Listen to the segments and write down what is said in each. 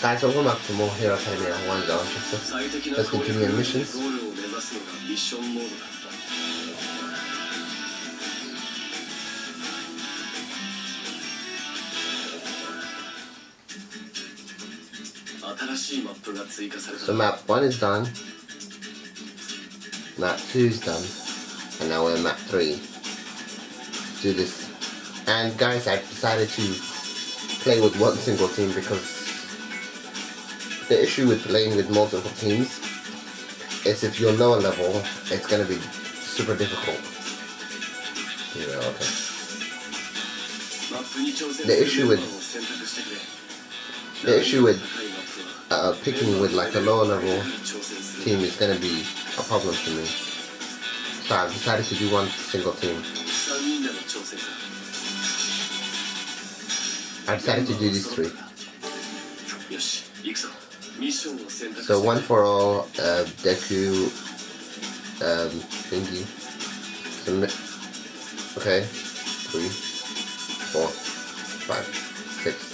guys welcome back to more Hero Academia 1 Down Let's continue our missions So map 1 is done Map 2 is done And now we're at map 3 Do this. And guys I've decided to play with one single team because the issue with playing with multiple teams is if you're lower level, it's gonna be super difficult. You know, okay. The issue with the issue with uh, picking with like a lower level team is gonna be a problem for me. So I've decided to do one single team. I decided to do these three. So one for all, uh, Deku, um, thingy. Okay. Three, four, five, six.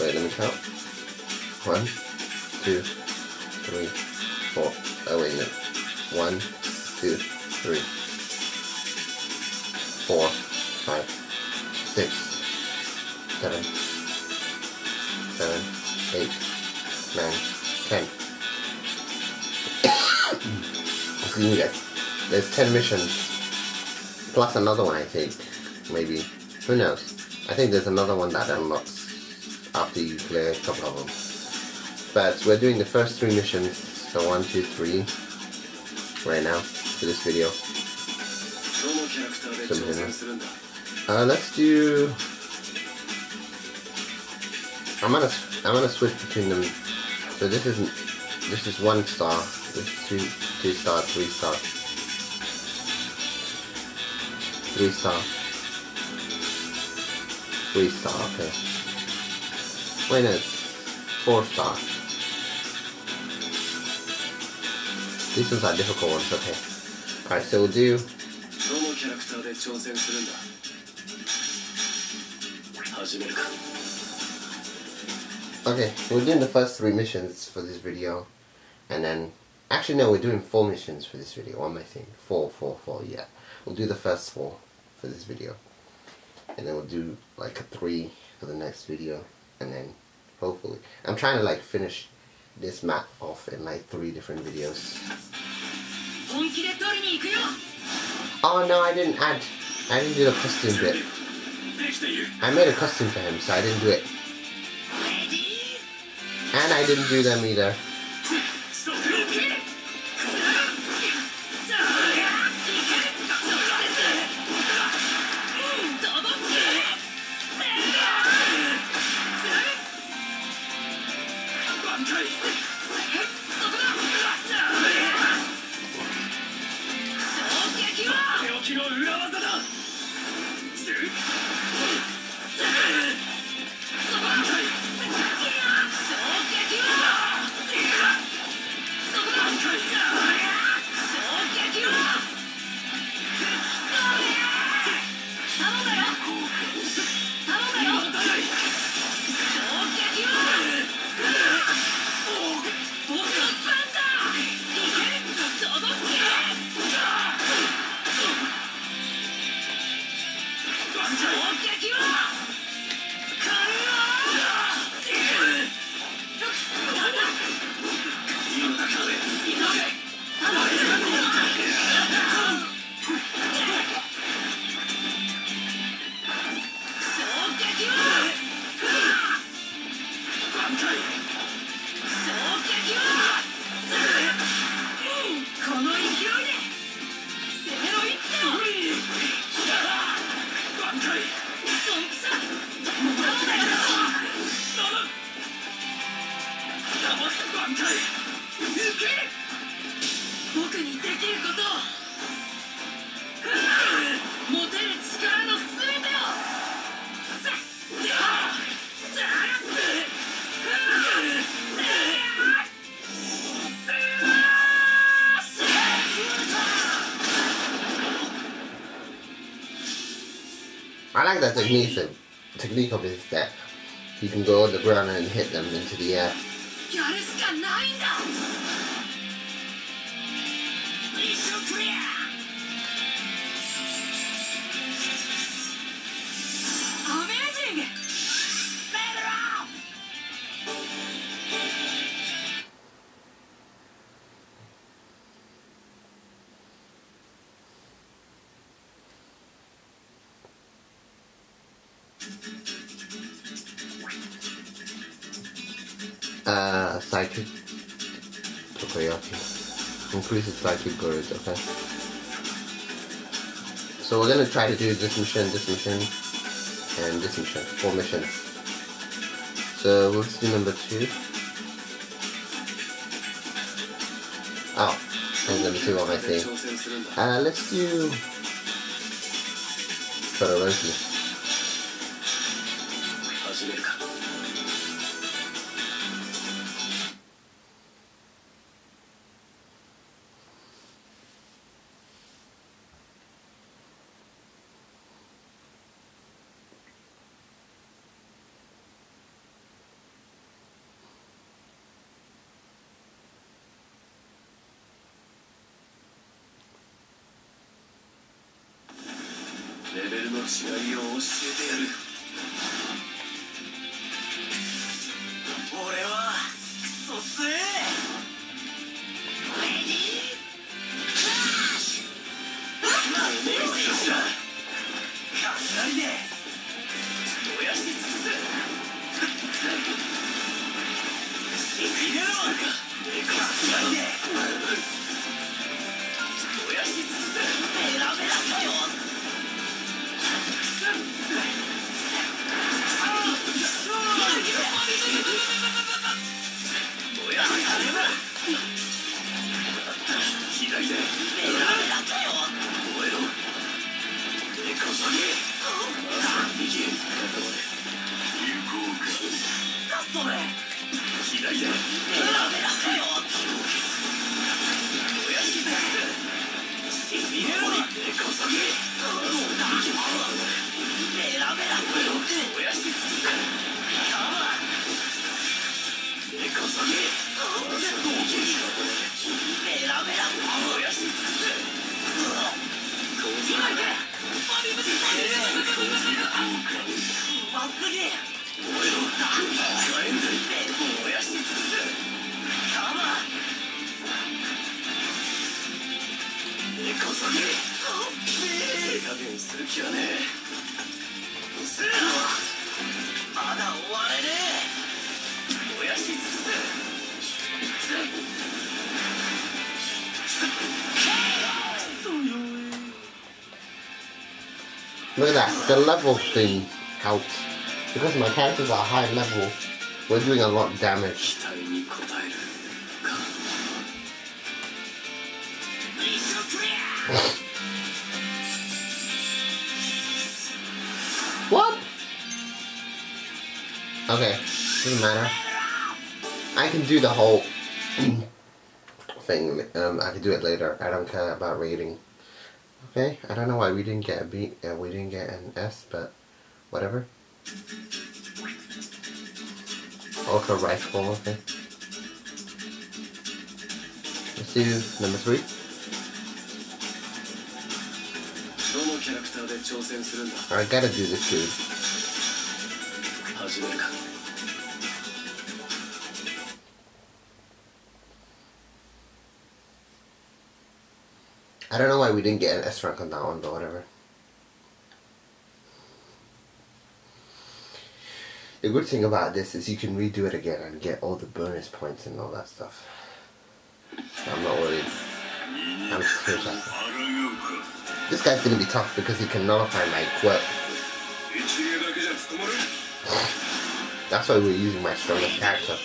Wait, let me count. One, two, three, four. Oh wait, no. One, two, three, four, five, six, seven eight, nine, ten. I'll guys. There's ten missions. Plus another one I think. Maybe. Who knows? I think there's another one that unlocks after you clear a couple of them. But we're doing the first three missions. So one, two, three. Right now. For this video. So, uh, let's do I'm gonna I'm gonna switch between them. So this isn't this is one star. This is two two star, three star, three star, three star. Okay. Wait, no, it's four star. These ones are difficult ones. Okay. All right, so we'll do. どのキャラクターで挑戦するんだ始めるか Okay, so we're doing the first three missions for this video, and then, actually no, we're doing four missions for this video, what am I saying? Four, four, four, yeah. We'll do the first four for this video, and then we'll do like a three for the next video, and then hopefully. I'm trying to like finish this map off in like three different videos. Oh no, I didn't add, I didn't do the costume bit. I made a costume for him, so I didn't do it and I didn't do them either. ス like that technique technique of his that you can go on the ground and hit them into the air. や Uh, psychic Tokoyami. Increases psychic courage, okay? So we're gonna try to do this mission, this mission, and this mission. Four missions. So let's do number two. Oh, and number two, what I see. Uh, let's do... Korobanki. 始めるかレベルの違いを教えてやる。まだ終われね燃やし尽く Look at that, the level thing helps. Because my characters are high level, we're doing a lot of damage. what? Okay, doesn't matter. I can do the whole thing. Um, I can do it later. I don't care about reading. Okay, I don't know why we didn't get a B. Uh, we didn't get an S, but whatever. Ultra rifle. Okay. Let's do number three. どのキャラクターで挑戦するんだ I gotta do this dude. 始めるか I don't know why we didn't get an S rank on that one, but whatever. The good thing about this is you can redo it again and get all the bonus points and all that stuff. So I'm not worried. I'm This guy's gonna be tough because he can nullify my quirk. That's why we're using my strongest character.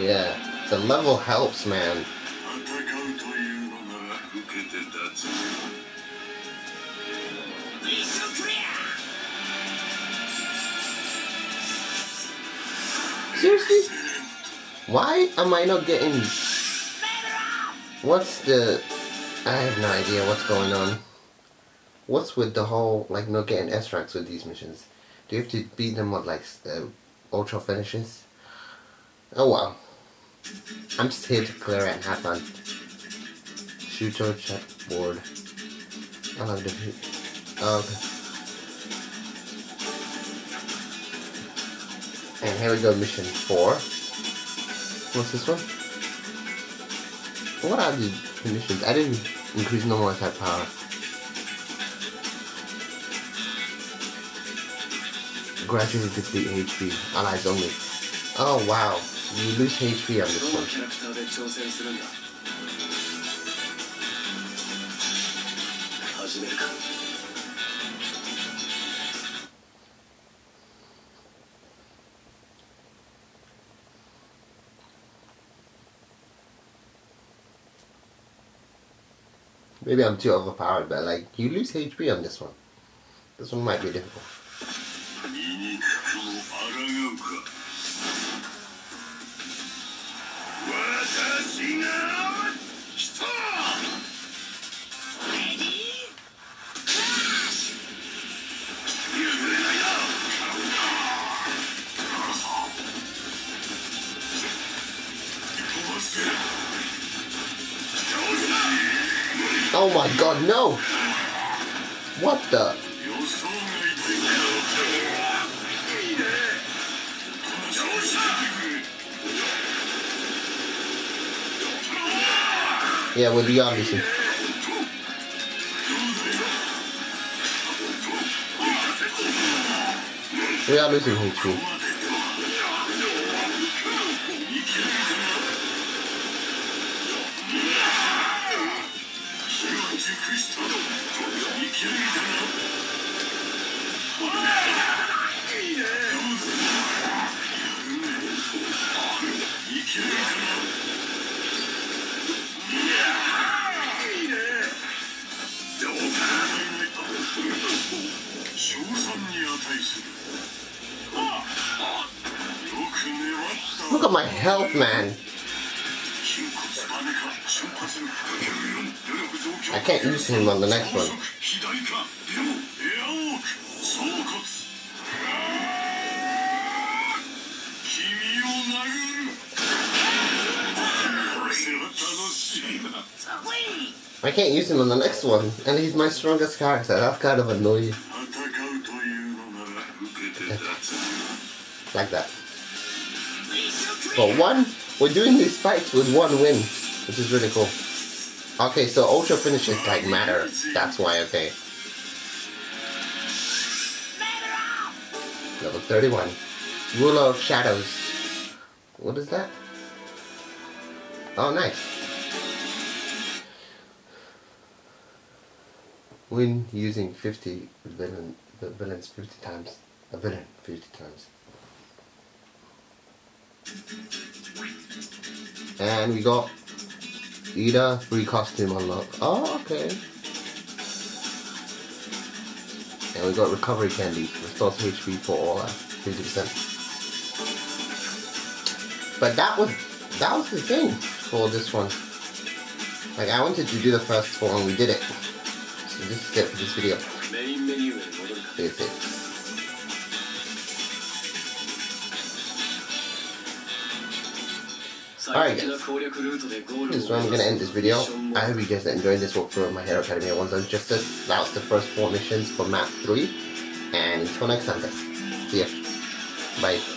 Yeah, the level helps, man. Seriously? Why am I not getting What's the... I have no idea what's going on. What's with the whole, like, not getting S ranks with these missions? Do you have to beat them with, like, uh, ultra finishes? Oh well. I'm just here to clear it and have fun. Shooter checkboard. I love the... Oh, okay. And here we go, mission 4. What's this one? What are the missions? I didn't increase normal attack power. Gradually deplete HP. Allies only. Oh wow. You lose HP on this one. Maybe I'm too overpowered, but like you lose HP on this one. This one might be difficult. Oh my god, no! What the? Yeah, with the obviously. We are losing him too. 子 Yeah, we're beyond this. We are losing HP. Look at my health, man. I can't use him on the next one. 左かでもエアウォーク総骨君を殴るこれは楽しいな Sweet! I can't use him on the next one, and he's my strongest character. That's kind of annoying. Like that. But one, we're doing these fights with one win, which is really cool. Okay, so ultra finishes like matter. That's why. Okay, level thirty-one, ruler of shadows. What is that? Oh, nice. Win using fifty villain the villains fifty times. A villain fifty times. And we got Iida, free costume unlock. Oh, okay. And we got recovery candy, restores HP for all uh, 50%. But that was, that was the thing for this one. Like, I wanted to do the first four and we did it. So this is it for this video. That's it. Alright guys, this is where I'm going to end this video. I hope you guys enjoyed this walkthrough of my Hero Academy Ones Just Justice. That was the first four missions for map 3. And until next time guys, see ya. Bye.